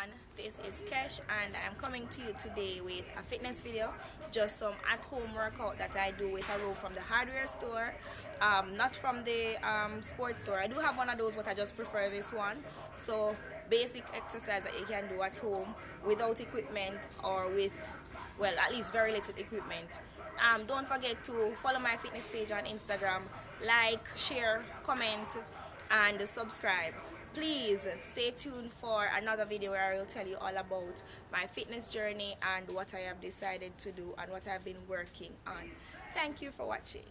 everyone. This is Kesh and I'm coming to you today with a fitness video just some at-home workout that I do with a rope from the hardware store. Um, not from the um, sports store. I do have one of those but I just prefer this one. So basic exercise that you can do at home without equipment or with well at least very little equipment. Um, don't forget to follow my fitness page on Instagram. Like share comment and subscribe please stay tuned for another video where I will tell you all about my fitness journey and what I have decided to do and what I've been working on. Thank you for watching.